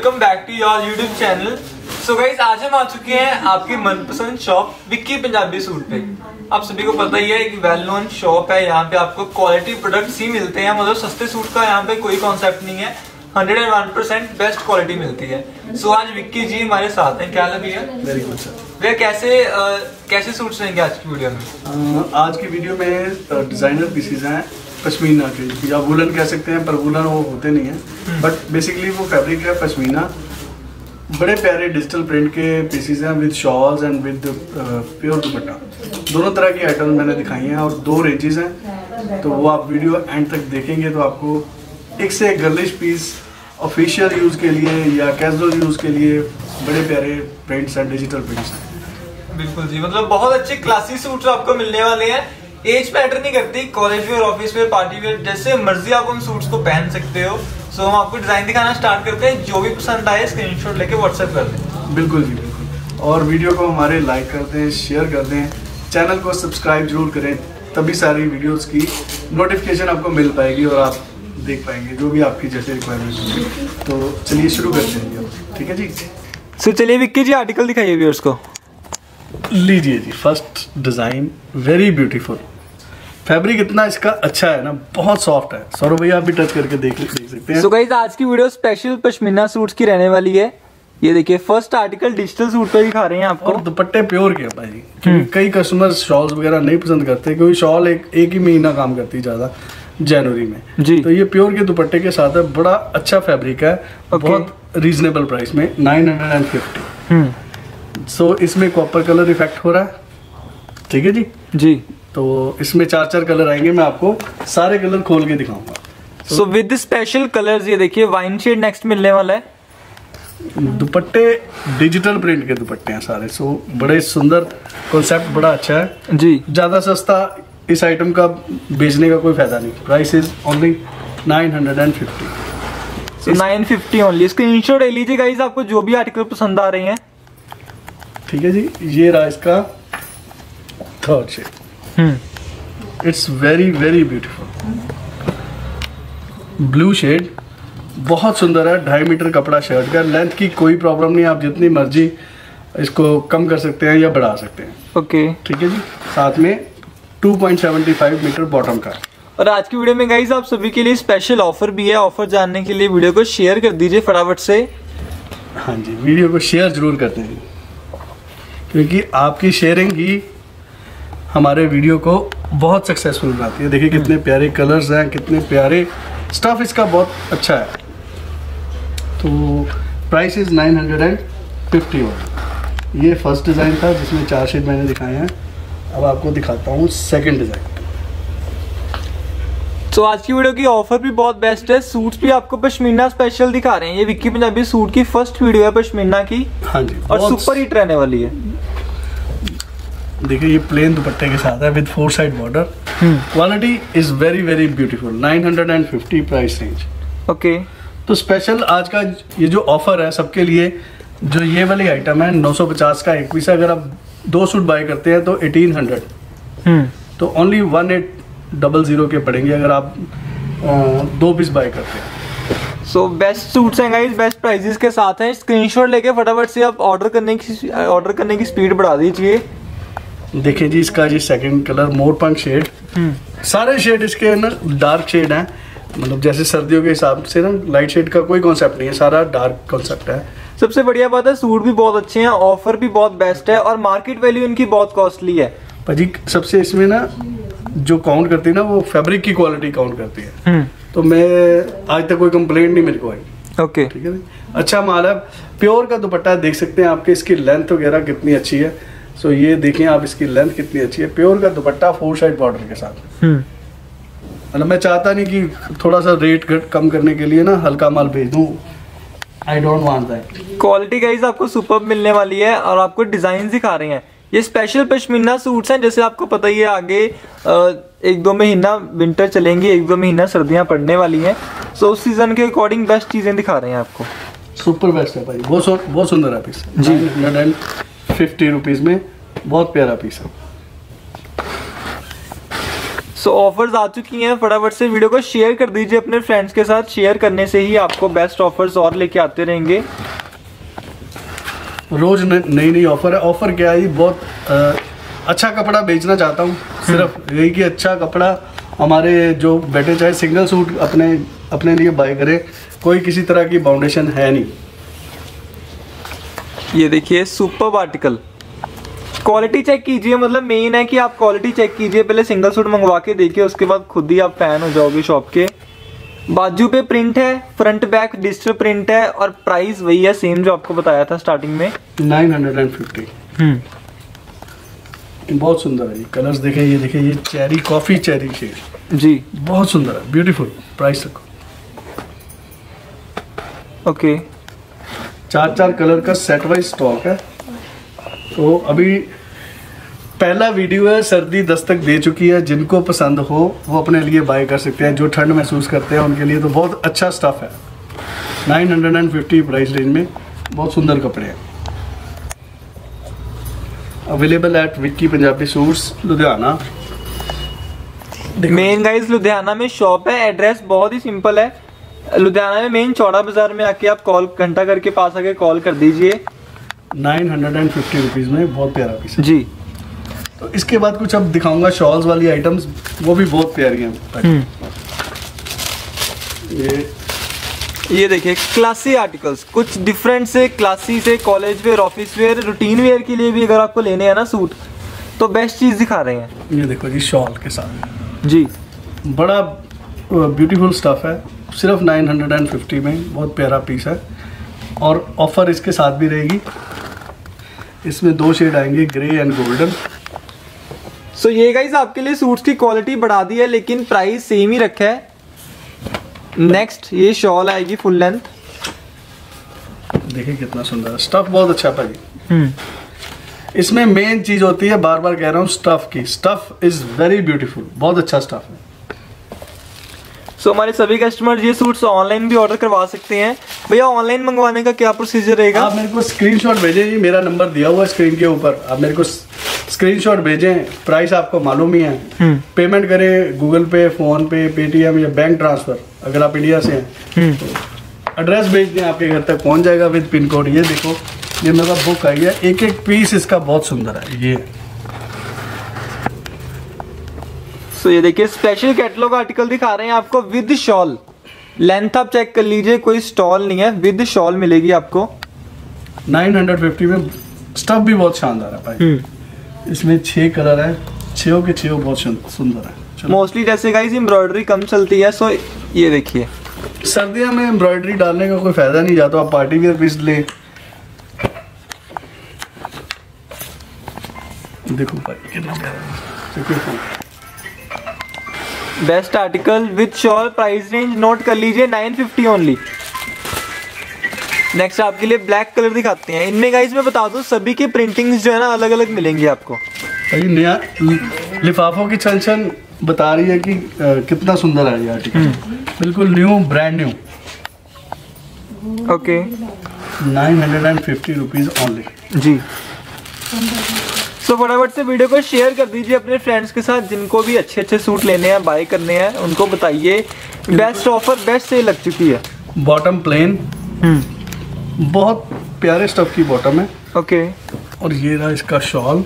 Welcome back to your YouTube channel. So guys आज हम आ चुके हैं आपके मनपसंद शॉप विक्की पंजाबी सूट पे। आप सभी को पता ही है कि वेल नोन शॉप है यहाँ पे आपको क्वालिटी प्रोडक्ट्स ही मिलते हैं मतलब सस्ते सूट का यहाँ पे कोई कॉन्सेप्ट नहीं है। Hundred and one percent best quality मिलती है। सो so, आज विक्की जी हमारे साथ हैं क्या हाल है भैया? वेरी गुड सर भैया कैसे अ, कैसे सूट्स रहेंगे आज की वीडियो में? आज की वीडियो में डिज़ाइनर पीसीज हैं। पश्मीना के या वुलन कह सकते हैं पर वुलन वो होते नहीं हैं। बट बेसिकली वो फैब्रिक है पश्मीना। बड़े प्यारे डिजिटल प्रिंट के पीसीज हैं with shawls and with pure dupatta. दोनों तरह की आइटम मैंने दिखाई हैं और दो रेंजेस हैं। तो वो आप वीडियो एंड तक देखेंगे तो आपको एक से एक गर्लिश पीस ऑफिशियल यूज़ के लिए या कैजुअल यूज़ के लिए बड़े प्यारे प्रिंट्स हैं डिजिटल प्रिंट्स हैं। बिल्कुल जी मतलब बहुत अच्छे क्लासी सूट आपको मिलने वाले हैं। एज मैटर नहीं करती college wear office wear party wear जैसे मर्ज़ी आप उन सूट्स को पहन सकते हो। सो हम आपको डिज़ाइन दिखाना स्टार्ट करते हैं। जो भी पसंद आए स्क्रीनशॉट लेके व्हाट्सएप कर दें। बिल्कुल जी बिल्कुल। और वीडियो को हमारे लाइक कर दें शेयर कर दें। चैनल को सब्सक्राइब ज़रूर करें तभी सारी वीडियोस की नोटिफिकेशन आपको मिल पाएगी और आप देख पाएँगे जो भी आपकी जैसे रिक्वायरमेंट होगी। तो चलिए शुरू करते हैं ठीक है जी? सो चलिए विक्की जी आर्टिकल दिखाइए व्यूअर्स को। लीजिए जी first design very beautiful fabric इतना इसका अच्छा है ना बहुत सॉफ्ट है। सौरभ भैया आप भी टच करके देख देख सकते हैं। सो गाइस आज की वीडियो स्पेशल पश्मीना सूट्स की रहने वाली है। ये देखिए फ़र्स्ट आर्टिकल डिजिटल सूट पे दिखा रहे हैं आपको। और दुपट्टे प्योर के भाई। क्योंकि कई कस्टमर शॉल्स वगैरह नहीं पसंद करते क्योंकि शॉल एक एक ही महीना काम करती है ज़्यादा जनवरी में। जी। तो ये प्योर के दुपट्टे के साथ है बड़ा अच्छा फैब्रिक है Okay. बहुत रीजनेबल प्राइस में nine hundred and fifty so इसमें कॉपर कलर इफ़ेक्ट हो रहा है। ठीक है जी? जी। तो इसमें चार चार कलर आएँगे मैं आपको सारे कलर खोल के दिखाऊँगा। सो विद स्पेशल कलर्स ये देखिए वाइन शेड नेक्स्ट मिलने वाला है। दुपट्टे डिजिटल प्रिंट के दुपट्टे हैं सारे। सो so, बड़े सुंदर कॉन्सेप्ट बड़ा अच्छा है। जी। ज़्यादा सस्ता इस आइटम का बेचने का कोई फ़ायदा नहीं। Price is only nine hundred and fifty nine fifty only screenshot ले लीजिए गाइस आपको जो भी आर्टिकल पसंद आ रहे हैं ठीक है जी ये रहा इसका third shade it's very very beautiful blue shade बहुत सुंदर है ढाई मीटर कपड़ा शर्ट का लेंथ की कोई प्रॉब्लम नहीं आप जितनी मर्ज़ी इसको कम कर सकते हैं या बढ़ा सकते हैं। Okay okay. ठीक है जी साथ में 2.75 मीटर बॉटम का। और आज की वीडियो में गाइस आप सभी के लिए स्पेशल ऑफ़र भी है ऑफ़र जानने के लिए वीडियो को शेयर कर दीजिए फटाफट से। हाँ जी वीडियो को शेयर ज़रूर करते हैं क्योंकि आपकी शेयरिंग ही हमारे वीडियो को बहुत सक्सेसफुल बनाती है। देखिए कितने प्यारे कलर्स हैं कितने प्यारे स्टफ़ इसका बहुत अच्छा है। तो price is nine hundred and fifty one ये फ़र्स्ट डिज़ाइन था जिसमें चार शेड मैंने दिखाए हैं। अब आपको दिखाता हूँ सेकंड डिज़ाइन तो आज की वीडियो की ऑफ़र भी बहुत बेस्ट है। सूट्स भी आपको पश्मीना स्पेशल दिखा रहे हैं। ये विक्की पंजाबी सूट की फ़र्स्ट वीडियो है पश्मीना की। हाँ जी और सुपर हिट रहने वाली है। देखिए ये प्लेन दुपट्टे के साथ है with four side border quality is very very beautiful 950 price range okay तो स्पेशल आज का ये जो ऑफ़र है सबके लिए जो ये वाली आइटम है 950 का एक पीस अगर आप दो सूट बाय करते हैं तो 1800 हम्म। तो only one eight double zero के पड़ेंगे अगर आप दो पीस बाय करते हैं। सो बेस्ट सूट्स हैं गाइस बेस्ट प्राइजेस के साथ हैं। स्क्रीनशॉट लेके फटाफट से आप ऑर्डर करने की ऑर्डर करने की स्पीड बढ़ा दीजिए। देखिए जी इसका जी सेकंड कलर मोर पंख शेड सारे शेड इसके ना डार्क शेड हैं। मतलब जैसे सर्दियों के हिसाब से ना लाइट शेड का कोई कॉन्सेप्ट नहीं है सारा डार्क कॉन्सेप्ट है। सबसे बढ़िया बात है सूट भी बहुत अच्छे हैं ऑफ़र भी बहुत बेस्ट है और मार्केट वैल्यू इनकी बहुत कॉस्टली है। भाजी सबसे इसमें ना जो काउंट करती है ना वो फैब्रिक की क्वालिटी काउंट करती है। तो मैं आज तक कोई कंप्लेंट नहीं मेरे को आई। ओके ठीक है अच्छा माल है प्योर का दुपट्टा देख सकते हैं आपके इसकी लेंथ वगैरह कितनी अच्छी है। सो ये देखें आप इसकी लेंथ कितनी अच्छी है। प्योर का दुपट्टा फोर साइड बॉर्डर के साथ। मतलब मैं चाहता नहीं कि थोड़ा सा रेट कम करने के लिए ना हल्का माल भेज दूँ। I don't want that quality guys आपको सुपर मिलने वाली है और आपको डिज़ाइन दिखा रहे हैं। ये स्पेशल पश्मीना सूट्स हैं जैसे आपको पता ही है आगे एक दो महीना विंटर चलेंगी एक दो महीना सर्दियाँ पड़ने वाली हैं। सो उस सीज़न के अकॉर्डिंग बेस्ट चीज़ें दिखा रहे हैं आपको। सुपर बेस्ट है भाई। बहुत बहुत सुंदर है जी। हंड्रेड एंड फिफ्टी रुपीज़ में बहुत प्यारा पीस है सो ऑफर्स आ चुकी हैं। फटाफट से वीडियो को शेयर कर दीजिए अपने फ्रेंड्स के साथ। शेयर करने से ही आपको बेस्ट ऑफर्स और लेके आते रहेंगे। रोज नई नई ऑफ़र है। ऑफ़र क्या है? बहुत अ, अच्छा कपड़ा बेचना चाहता हूँ। सिर्फ़ यही कि अच्छा कपड़ा हमारे जो बैठे चाहे सिंगल सूट अपने अपने लिए बाय करे कोई किसी तरह की बाउंडेशन है नहीं। ये देखिए सुपर आर्टिकल क्वालिटी चेक कीजिए मतलब मेन है कि आप क्वालिटी चेक कीजिए। पहले सिंगल सूट मंगवा के देखिए उसके बाद खुद ही आप फ़ैन हो जाओगे शॉप के। बाजू पे प्रिंट है फ्रंट बैक डिजिटल प्रिंट है और प्राइस वही है सेम जो आपको बताया था स्टार्टिंग में। नाइन हंड्रेड एंड फिफ्टी बहुत सुंदर है ये कलर्स देखें ये देखें ये चेरी कॉफ़ी चेरी शेड जी। बहुत सुंदर है ब्यूटीफुल प्राइस रखो। ओके चार चार कलर का सेट वाइज स्टॉक है। तो अभी पहला वीडियो है, सर्दी दस्तक दे चुकी है। जिनको पसंद हो, वो अपने लिए बाय कर सकते हैं। जो ठंड महसूस करते हैं, उनके लिए तो बहुत अच्छा स्टफ़ है। 950 प्राइस रेंज में बहुत सुंदर कपड़े हैं। Available at Vicky Punjabi suits Ludhiana main guys Ludhiana में शॉप है। एड्रेस बहुत ही सिंपल है। लुधियाना में मेन चौड़ा बाज़ार में आके आप कॉल घंटा करके पास आके कॉल कर दीजिए। 950 रुपीस में बहुत प्यारा पीस है। जी। तो इसके बाद कुछ अब दिखाऊँगा शॉल्स वाली आइटम्स वो भी बहुत प्यारी हैं। ये ये देखिए क्लासी आर्टिकल्स कुछ डिफरेंट से क्लासी से college wear office wear routine wear के लिए भी अगर आपको लेने हैं ना सूट तो बेस्ट चीज़ दिखा रहे हैं। ये देखो जी शॉल के साथ। जी। बड़ा ब्यूटीफुल स्टफ़ है। सिर्फ़ 950 में बहुत प्यारा पीस है। और ऑफ़र इसके साथ भी रहेगी। इसमें दो शेड आएँगे grey and golden so so, ये गाइस आपके लिए सूट्स की क्वालिटी बढ़ा दी है लेकिन प्राइस सेम ही रखा है। नेक्स्ट ये शॉल आएगी फुल लेंथ देखिए कितना सुंदर है। स्टफ़ बहुत अच्छा है भाई। इसमें मेन चीज़ होती है बार बार कह रहा हूँ स्टफ़ की। स्टफ़ इज़ वेरी ब्यूटीफुल बहुत अच्छा स्टफ़ है। सो हमारे सभी कस्टमर ये सूट्स ऑनलाइन भी ऑर्डर करवा सकते हैं। भैया ऑनलाइन मंगवाने का क्या प्रोसीजर रहेगा? आप मेरे को स्क्रीनशॉट भेजें जी मेरा नंबर दिया हुआ है स्क्रीन के ऊपर। आप मेरे को स्क्रीनशॉट भेजें प्राइस आपको मालूम ही है। पेमेंट करें गूगल पे फ़ोन पे पेटीएम या बैंक ट्रांसफ़र अगर आप इंडिया से हैं। एड्रेस भेज दें आपके घर तक पहुँच जाएगा विद पिन कोड ये देखो ये मेरा बुक आई है। एक एक पीस इसका बहुत सुंदर है। ये। सो ये देखिए स्पेशल कैटलॉग आर्टिकल दिखा रहे हैं आपको विद शॉल लेंथ आप चेक कर लीजिए कोई स्टॉल नहीं है. विद शॉल मिलेगी आपको. 950 में स्टफ़ भी बहुत शानदार है भाई। इसमें छह कलर है। छो के छो बहुत सुंदर है। मोस्टली जैसे गाइस एम्ब्रॉयडरी कम चलती है सो ये देखिए। सर्दियों में एम्ब्रॉयडरी डालने का कोई फ़ायदा नहीं या तो आप पार्टी वेयर पीस ले। देखो भाई कितना प्यारा। है। Best article with shawl price range note कर लीजिए 950 ओनली नेक्स्ट आपके लिए ब्लैक कलर दिखाते हैं। इनमें गाइस मैं बता दूँ सभी की प्रिंटिंग्स जो है ना अलग अलग मिलेंगी आपको। भाई नया लिफाफों की छन छन बता रही है कि अ, कितना सुंदर है ये आर्टिकल बिल्कुल new brand new okay nine hundred and fifty rupees only ji. So फटाफट से वीडियो को शेयर कर दीजिए अपने फ्रेंड्स के साथ जिनको भी अच्छे अच्छे सूट लेने हैं बाय करने हैं उनको बताइए। बेस्ट ऑफ़र बेस्ट सेल लग चुकी है। बॉटम प्लेन बहुत प्यारे स्टफ़ की बॉटम है। ओके और ये रहा इसका shawl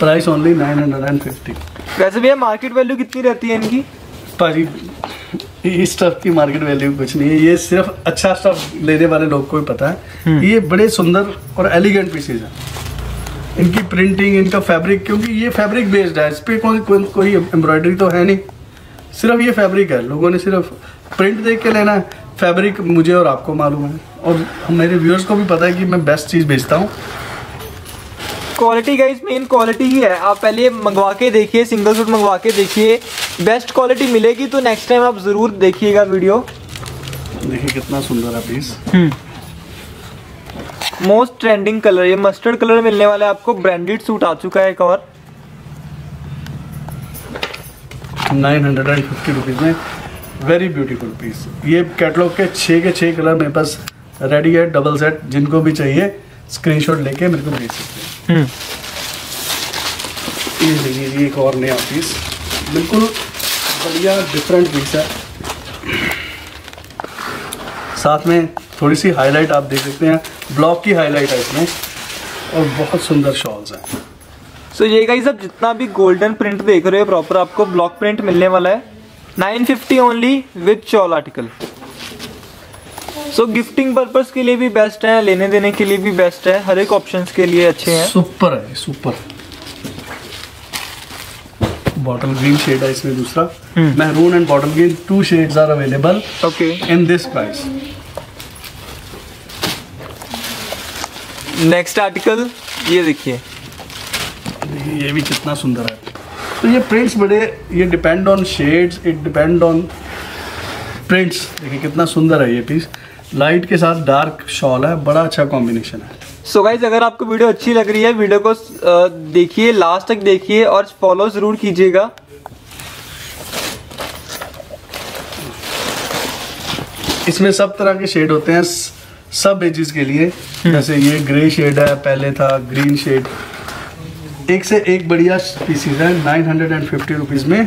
price only nine hundred and fifty वैसे भैया मार्केट वैल्यू कितनी रहती है इनकी? भाजी इस स्टफ़ की मार्केट वैल्यू कुछ नहीं है। ये सिर्फ़ अच्छा स्टफ़ लेने वाले लोग को ही पता है। ये बड़े सुंदर और एलिगेंट पीसेज हैं। इनकी प्रिंटिंग इनका फैब्रिक क्योंकि ये फैब्रिक बेस्ड है। इस पर कोई कोई, कोई एम्ब्रॉयडरी तो है नहीं। सिर्फ़ ये फैब्रिक है। लोगों ने सिर्फ़ प्रिंट देख के लेना है। फैब्रिक मुझे और आपको मालूम है। और मेरे व्यूअर्स को भी पता है कि मैं बेस्ट चीज़ बेचता हूँ। क्वालिटी गाइस मेन क्वालिटी ही है। आप पहले मंगवा के देखिए सिंगल सूट मंगवा के देखिए। बेस्ट क्वालिटी मिलेगी तो नेक्स्ट टाइम आप ज़रूर देखिएगा वीडियो देखिए कितना सुंदर है पीस मोस्ट ट्रेंडिंग कलर ये मस्टर्ड कलर मिलने वाला है आपको। ब्रांडेड सूट आ चुका है एक और। Nine hundred and fifty rupees में। वेरी ब्यूटीफुल पीस ये कैटलॉग के छः के छः कलर मेरे पास रेडी है डबल सेट जिनको भी चाहिए स्क्रीनशॉट लेके मेरे को भेज सकते हैं। ये देखिए ये एक और नया पीस बिल्कुल बढ़िया डिफरेंट पीस है। साथ में थोड़ी सी हाईलाइट आप देख सकते हैं ब्लॉक की हाईलाइट है इसमें और बहुत सुंदर शॉल्स हैं। सो so, ये गाइस अब जितना भी गोल्डन प्रिंट देख रहे हो प्रॉपर आपको ब्लॉक प्रिंट मिलने वाला है। 950 only with shawl article so gifting purpose के लिए भी बेस्ट है लेने देने के लिए भी बेस्ट है हर एक ऑप्शन के लिए अच्छे हैं। सुपर है सुपर बॉटल ग्रीन शेड है इसमें दूसरा। Maroon and bottle green two shades are available okay in this price next article ये देखिए। ये भी कितना सुंदर है। तो ये प्रिंट्स बड़े ये depend on shades it depend on prints देखिए कितना सुंदर है ये पीस लाइट के साथ डार्क शॉल है बड़ा अच्छा कॉम्बिनेशन है। सो गाइज़ अगर आपको वीडियो अच्छी लग रही है वीडियो को देखिए लास्ट तक देखिए और फॉलो ज़रूर कीजिएगा। इसमें सब तरह के शेड होते हैं सब एजेस के लिए। जैसे ये ग्रे शेड है पहले था ग्रीन शेड एक से एक बढ़िया पीसीज है nine hundred and fifty rupees में।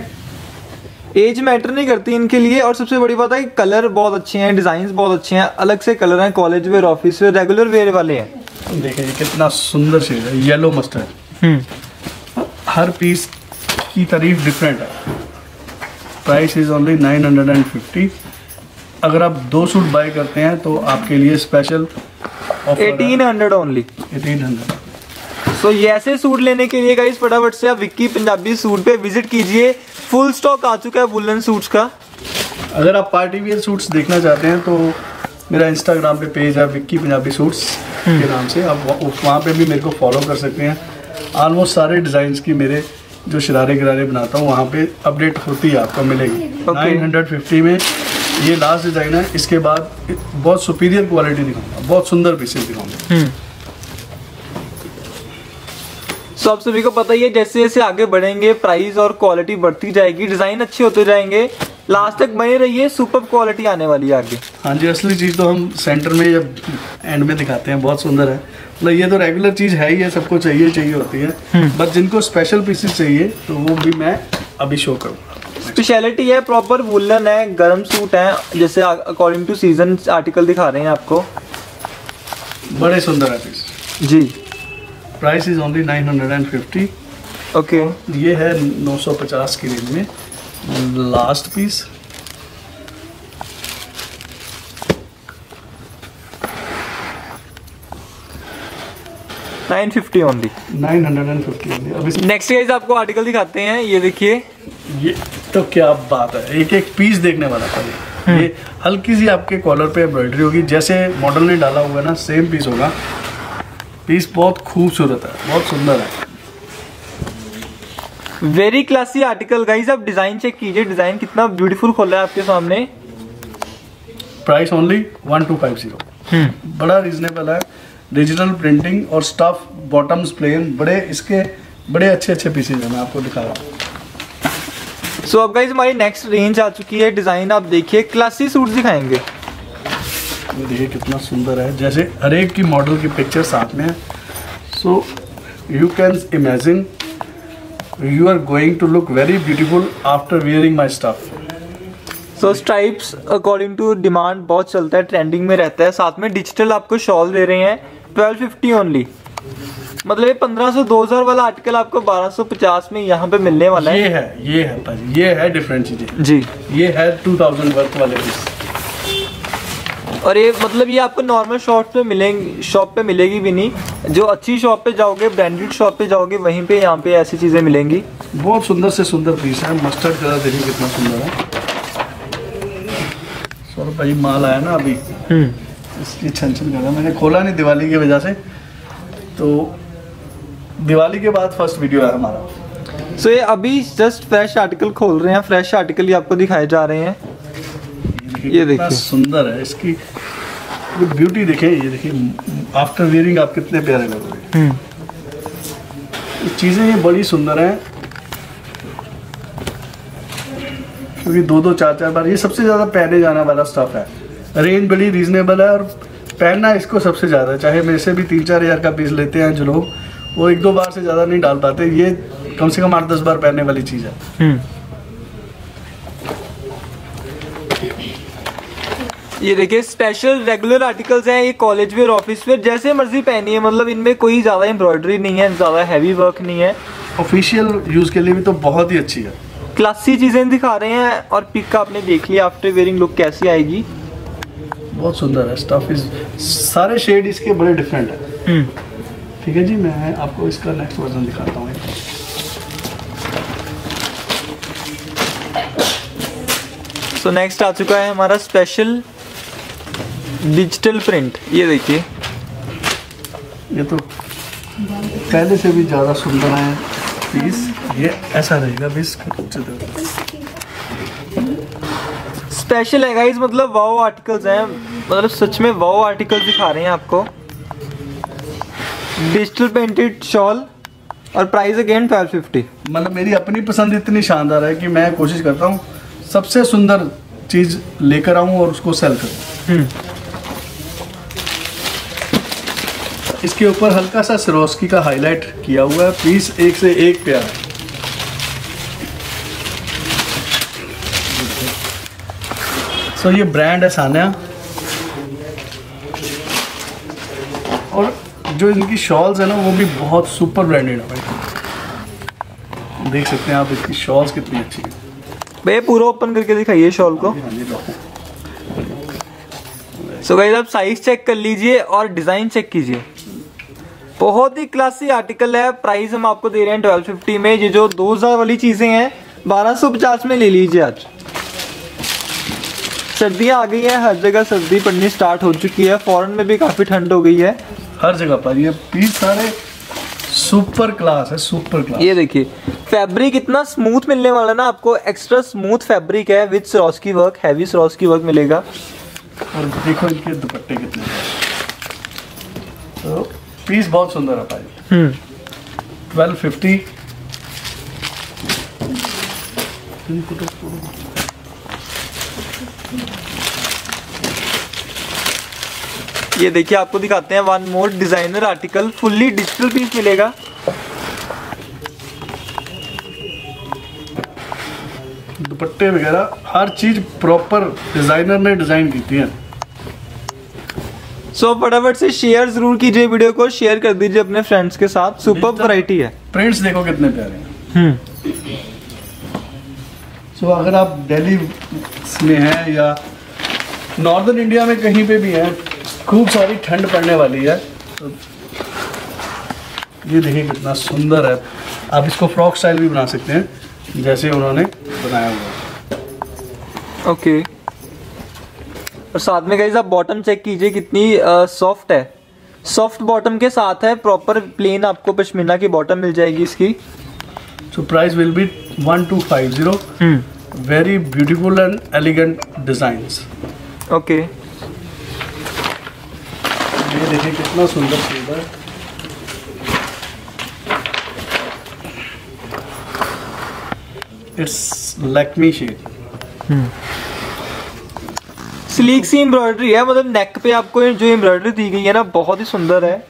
एज मैटर नहीं करती इनके लिए और सबसे बड़ी बात है कि कलर बहुत अच्छे हैं डिज़ाइन बहुत अच्छे हैं अलग से कलर हैं college wear office wear regular wear वाले हैं। देखिए ये कितना सुंदर शेड है येलो मस्टर्ड हम्म। हर पीस की तारीफ़ डिफरेंट है। Price is only nine hundred and fifty अगर आप दो सूट बाय करते हैं तो आपके लिए special eighteen hundred only eighteen hundred. So ये ऐसे सूट लेने के लिए गाइस फटाफट से आप विक्की पंजाबी सूट पे विज़िट कीजिए। फुल स्टॉक आ चुका है वुलन सूट्स का। अगर आप पार्टी वियर सूट्स देखना चाहते हैं तो मेरा इंस्टाग्राम पे पेज है विक्की पंजाबी सूट्स के नाम से। आप वहाँ पे भी मेरे को फॉलो कर सकते हैं। ऑलमोस्ट सारे डिज़ाइंस की मेरे जो शरारे गिरारे बनाता हूँ वहाँ पे अपडेट होती है आपको मिलेगी। नाइन हंड्रेड फिफ्टी में ये लास्ट डिज़ाइन है। इसके बाद बहुत सुपीरियर क्वालिटी दिखाऊँगा बहुत सुंदर पीसेस दिखाऊँगा। सो आप सभी को पता ही है जैसे जैसे आगे बढ़ेंगे प्राइस और क्वालिटी बढ़ती जाएगी डिज़ाइन अच्छे होते जाएँगे। लास्ट तक बने रहिए सुपर क्वालिटी आने वाली है आगे। हाँ जी असली चीज़ तो हम सेंटर में या एंड में दिखाते हैं बहुत सुंदर है। मतलब ये तो रेगुलर चीज़ है ही है सबको चाहिए चाहिए होती है। बट जिनको स्पेशल पीसेस चाहिए तो वो भी मैं अभी शो करूँगा। स्पेशलिटी है प्रॉपर वुलन है गर्म सूट है जैसे अकॉर्डिंग टू सीज़न आर्टिकल दिखा रहे हैं आपको। बड़े सुंदर है piece ji. Price is only nine hundred and fifty okay ये है 950 की रेंज में। Last piece nine fifty only 950 only अब नेक्स्ट गाइस आपको आर्टिकल दिखाते हैं ये देखिए। ये तो क्या बात है। एक एक पीस देखने वाला था ये। ये हल्की सी आपके कॉलर पे एम्ब्रॉयडरी होगी। जैसे मॉडल ने डाला हुआ है ना सेम पीस होगा। पीस बहुत खूबसूरत है बहुत सुंदर है। वेरी क्लासी आर्टिकल गाइस आप डिज़ाइन चेक कीजिए। डिज़ाइन कितना ब्यूटीफुल खोला है आपके सामने। Price only one two five zero बड़ा रीजनेबल है। डिजिटल प्रिंटिंग और स्टफ़ बॉटम्स प्लेन बड़े इसके बड़े अच्छे अच्छे पीसेज हैं। मैं आपको दिखा रहा हूँ। सो अब गाइज़ हमारी नेक्स्ट रेंज आ चुकी है डिज़ाइन आप देखिए क्लासी सूट दिखाएँगे। ये देखिए कितना सुंदर है। जैसे हर एक की मॉडल की पिक्चर साथ में है। So you can imagine you are going to look very beautiful after wearing my stuff so stripes according to demand बहुत चलता है ट्रेंडिंग में रहता है। साथ में डिजिटल आपको शॉल दे रहे हैं ट्वेल्व फिफ्टी ओनली मतलब ये पंद्रह सौ दो हज़ार वाला आर्टिकल आपको बारह सौ पचास में यहाँ पे मिलने वाला है। ये है ये है ये है डिफरेंट चीज़ें। जी। ये है टू थाउज़ेंड वर्थ वाले पीस और ये मतलब ये आपको नॉर्मल शॉप पे मिलेंगी शॉप पे मिलेगी भी नहीं। जो अच्छी शॉप पे जाओगे ब्रांडेड शॉप पे जाओगे वहीं पे यहाँ पे ऐसी चीज़ें मिलेंगी। बहुत सुंदर से सुंदर पीस है। मस्टर्ड कलर देखिए कितना सुंदर है। सौरभ भाई माल आया ना अभी। इसकी छन छन कर मैंने खोला नहीं दिवाली की वजह से। तो दिवाली के बाद फ़र्स्ट वीडियो है हमारा। सो so, ये अभी जस्ट फ्रेश आर्टिकल खोल रहे हैं। फ्रेश आर्टिकल ही आपको दिखाए जा रहे हैं। ये देखिए। सुंदर है इसकी ब्यूटी देखें ये देखिए आफ्टर वियरिंग आप कितने प्यारे लगोगे ये चीज़ें ये बड़ी सुंदर हैं। क्योंकि दो दो चार चार बार ये सबसे ज़्यादा पहने जाने वाला स्टफ़ है। रेंज बड़ी रीजनेबल है और पहनना इसको सबसे ज़्यादा चाहे मेरे से भी तीन चार हज़ार का पीस लेते हैं जो लोग वो एक दो बार से ज़्यादा नहीं डाल पाते। ये कम से कम आठ दस बार पहनने वाली चीज़ है। ये देखिए स्पेशल रेगुलर आर्टिकल्स हैं ये कॉलेज वेयर ऑफ़िस वेयर जैसे मर्ज़ी पहनी है मतलब इनमें कोई ज़्यादा एम्ब्रॉयडरी नहीं है ज़्यादा हैवी वर्क नहीं है। ऑफिशियल यूज़ के लिए भी तो बहुत ही अच्छी है। क्लासी चीज़ें दिखा रहे हैं और पिक आपने देख लिया आफ्टर वेयरिंग लुक कैसी आएगी। बहुत सुंदर है स्टफ़ इज़ सारे शेड इसके बड़े डिफरेंट है। हम्म। ठीक है जी मैं आपको इसका नेक्स्ट वर्जन दिखाता हूँ। सो नेक्स्ट आ चुका है हमारा स्पेशल डिजिटल प्रिंट ये देखिए। ये तो पहले से भी ज़्यादा सुंदर है। पीस ये ऐसा रहेगा बीस स्पेशल है गाइस मतलब वाओ आर्टिकल्स हैं। मतलब सच में वाओ आर्टिकल्स दिखा रहे हैं आपको। डिजिटल पेंटेड शॉल और प्राइस अगेन 1250 मतलब मेरी अपनी पसंद इतनी शानदार है कि मैं कोशिश करता हूँ सबसे सुंदर चीज़ लेकर आऊँ और उसको सेल करूँ। इसके ऊपर हल्का सा सिरोस्की का हाईलाइट किया हुआ है। पीस एक से एक प्यारा। है सो ये ब्रांड है सान्या। और जो इनकी शॉल्स है ना वो भी बहुत सुपर ब्रांडेड है भाई। देख सकते हैं आप इसकी शॉल्स कितनी अच्छी है। भैया पूरा ओपन करके दिखाइए शॉल को। हाँ जी लो। सो गाइस आप साइज़ चेक कर लीजिए और डिज़ाइन चेक कीजिए। बहुत ही क्लासी आर्टिकल है। प्राइस हम आपको दे रहे हैं ट्वेल्व फिफ्टी में। ये जो 2000 वाली चीज़ें हैं 1250 में ले लीजिए आज। सर्दियाँ आ गई हैं हर जगह सर्दी पड़नी स्टार्ट हो चुकी है। फॉरेन में भी काफ़ी ठंड हो गई है। हर जगह पर। ये पीस सारे सुपर क्लास है सुपर क्लास ये देखिए फैब्रिक इतना स्मूथ मिलने वाला ना आपको एक्स्ट्रा स्मूथ फैब्रिक है with Swarovski work heavy Swarovski work मिलेगा। और देखो इनके दुपट्टे कितने तो पीस बहुत सुंदर है भाई। हम्म। ट्वेल्व फिफ्टी ये देखिए आपको दिखाते हैं one more designer article fully digital piece मिलेगा। दुपट्टे वगैरह हर चीज़ प्रॉपर डिज़ाइनर ने डिज़ाइन की थी। है सो फटाफट से शेयर ज़रूर कीजिए वीडियो को शेयर कर दीजिए अपने फ्रेंड्स के साथ। सुपर वैरायटी है। प्रिंट्स देखो कितने प्यारे हैं। हम्म। सो अगर आप दिल्ली में हैं या नॉर्दर्न इंडिया में कहीं पे भी हैं खूब सारी ठंड पड़ने वाली है। तो ये देखिए कितना सुंदर है। आप इसको फ्रॉक स्टाइल भी बना सकते हैं जैसे उन्होंने बनाया हुआ ओके और साथ में गाइस आप बॉटम चेक कीजिए कितनी सॉफ्ट है। सॉफ्ट बॉटम के साथ है प्रॉपर प्लेन आपको पश्मीना की बॉटम मिल जाएगी इसकी। So price will be one two five zero very beautiful and elegant design okay ये देखिए कितना सुंदर शेड है। इट्स लैक्मी शेड स्लीक सी एम्ब्रॉयडरी है मतलब नेक पे आपको जो एम्ब्रॉयडरी दी गई है ना, बहुत ही सुंदर है।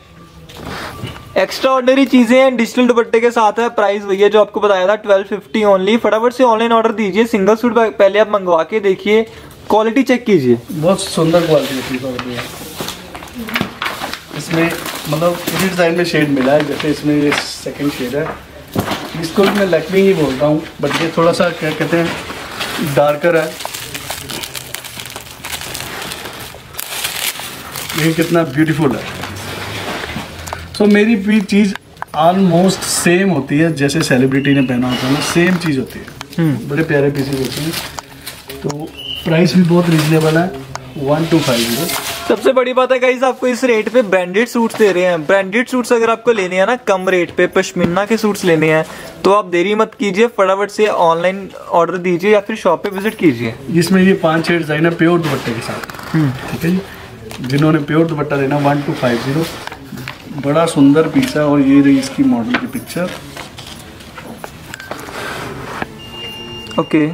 एक्स्ट्रा ऑर्डनरी चीज़ें हैं डिजिटल दुपट्टे के साथ है प्राइस वही है जो आपको बताया था ट्वेल्व फिफ्टी ओनली फटाफट से ऑनलाइन ऑर्डर दीजिए सिंगल सूट पहले आप मंगवा के देखिए क्वालिटी चेक कीजिए। बहुत सुंदर क्वालिटी है। इसमें मतलब इसी डिज़ाइन में शेड मिला है, जैसे इसमें ये सेकंड शेड है। इसको मैं लैक्मी ही बोलता हूँ बट ये थोड़ा सा, क्या कहते हैं डार्कर है। ये कितना ब्यूटीफुल है। तो मेरी भी चीज़ ऑलमोस्ट सेम होती है जैसे सेलिब्रिटी ने पहना होता है ना सेम चीज़ होती है। बड़े प्यारे पीसेज होते हैं। तो प्राइस भी बहुत रिजनेबल है वन टू फाइव ज़ीरो सबसे बड़ी बात है गाइस आपको इस रेट पे ब्रांडेड सूट्स दे रहे हैं। ब्रांडेड सूट्स अगर आपको लेने हैं ना कम रेट पे पश्मीना के सूट्स लेने हैं तो आप देरी मत कीजिए फटाफट से ऑनलाइन ऑर्डर दीजिए या फिर शॉप पे विज़िट कीजिए। जिसमें ये पाँच छह डिज़ाइन है प्योर दुपट्टे के साथ। ठीक है जी? जिन्होंने प्योर दुपट्टा लेना वन टू फाइव ज़ीरो बड़ा सुंदर पीस है और ये रही इसकी मॉडल की पिक्चर ओके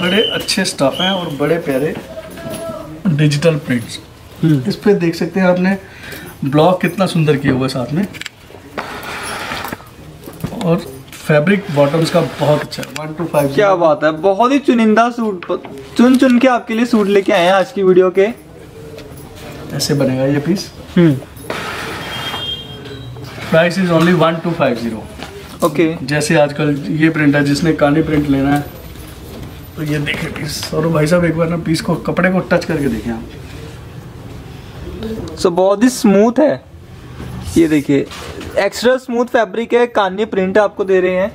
बड़े अच्छे स्टफ़ हैं और बड़े प्यारे डिजिटल प्रिंट्स इस पे देख सकते हैं आपने ब्लॉक कितना सुंदर किया हुआ है साथ में. और फैब्रिक बॉटम्स का बहुत अच्छा वन टू फाइव क्या बात है बहुत ही चुनिंदा सूट चुन चुन के आपके लिए सूट लेके आए हैं आज की वीडियो के। ऐसे बनेगा ये piece price is only one two five zero okay जैसे आजकल ये प्रिंट है जिसने कानी प्रिंट लेना है तो ये देखे पीस और भाई साहब एक बार ना पीस को कपड़े को टच करके देखें आप। सो बहुत ही स्मूथ है। ये देखिए एक्स्ट्रा स्मूथ फैब्रिक है कानी प्रिंट आपको दे रहे हैं।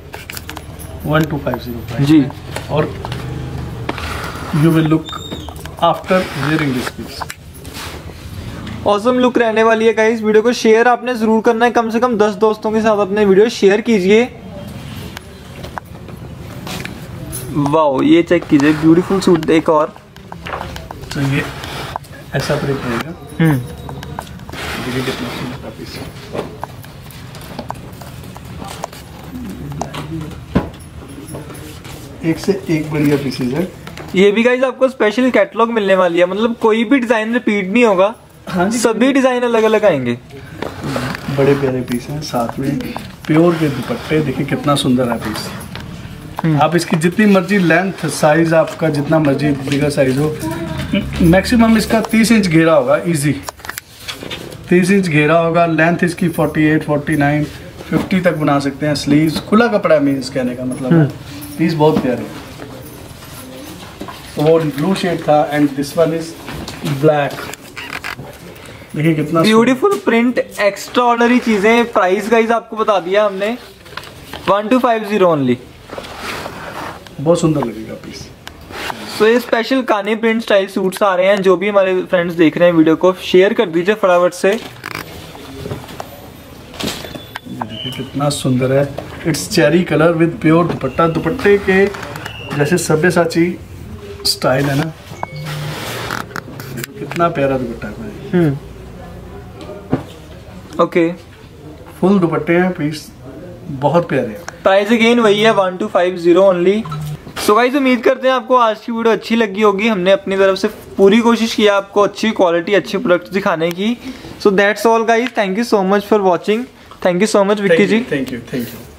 वन टू फाइव ज़ीरो जी। और you will look after wearing this piece awesome look रहने वाली है गाइस वीडियो को शेयर आपने ज़रूर करना है। कम से कम 10 दोस्तों के साथ अपने वीडियो शेयर कीजिए। वाओ ये चेक कीजिए। ब्यूटीफुल सूट एक और। तो ये ऐसा प्रिंट रहेगा हम्म देखिए कितना सुंदर का पीस एक से एक बढ़िया पीसेज है। ये भी गाइस आपको स्पेशल कैटलॉग मिलने वाली है। मतलब कोई भी डिज़ाइन रिपीट नहीं होगा। हाँ जी सभी डिज़ाइन अलग अलग आएँगे। बड़े प्यारे पीस हैं साथ में प्योर के दुपट्टे। देखिए कितना सुंदर है पीस आप इसकी जितनी मर्ज़ी लेंथ साइज़ आपका जितना मर्ज़ी बिगर साइज़ हो। मैक्सिमम इसका 30 इंच घेरा होगा इजी 30 इंच घेरा होगा लेंथ इसकी 48 49 50 तक बना सकते हैं। स्लीव्स खुला कपड़ा है मीन्स कहने का मतलब। है पीस बहुत प्यारे। तो वो ब्लू शेड था and this one is black देखिए कितना ब्यूटीफुल प्रिंट एक्स्ट्रा ऑर्डनरी चीज़ें प्राइस गाइस आपको बता दिया हमने one two five zero only बहुत सुंदर लगेगा पीस सो ये स्पेशल कानी प्रिंट स्टाइल सूट्स आ रहे हैं। जो भी हमारे फ्रेंड्स देख रहे हैं वीडियो को शेयर कर दीजिए फटाफट से। देखिए कितना सुंदर है। It's cherry colour with pure dupatta दुपट्टे के जैसे सब्यसाची स्टाइल है ना कितना प्यारा दुपट्टा है ओके फुल दुपट्टे हैं पीस बहुत प्यारे हैं प्राइस अगेन वही है one two five zero only so guys उम्मीद करते हैं आपको आज की वीडियो अच्छी लगी होगी। हमने अपनी तरफ़ से पूरी कोशिश की आपको अच्छी क्वालिटी अच्छी प्रोडक्ट दिखाने की। So that's all guys thank you so much for watching thank you so much Vicky ji thank you thank you